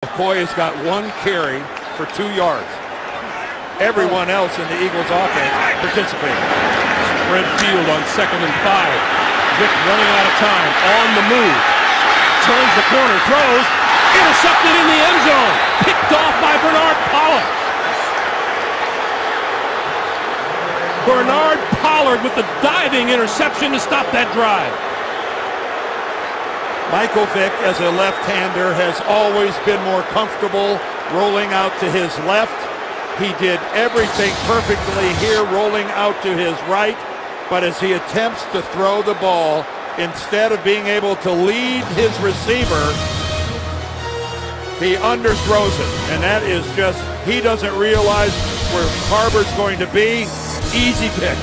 McCoy has got one carry for two yards. Everyone else in the Eagles offense participating. Spread field on second and five. Vick running out of time, on the move. Turns the corner, throws, intercepted in the end zone. Picked off by Bernard Pollard. Bernard Pollard with the diving interception to stop that drive. Michael Vick, as a left-hander, has always been more comfortable rolling out to his left. He did everything perfectly here, rolling out to his right. But as he attempts to throw the ball, instead of being able to lead his receiver, he underthrows it. And that is just, he doesn't realize where Harbor's going to be. Easy pick.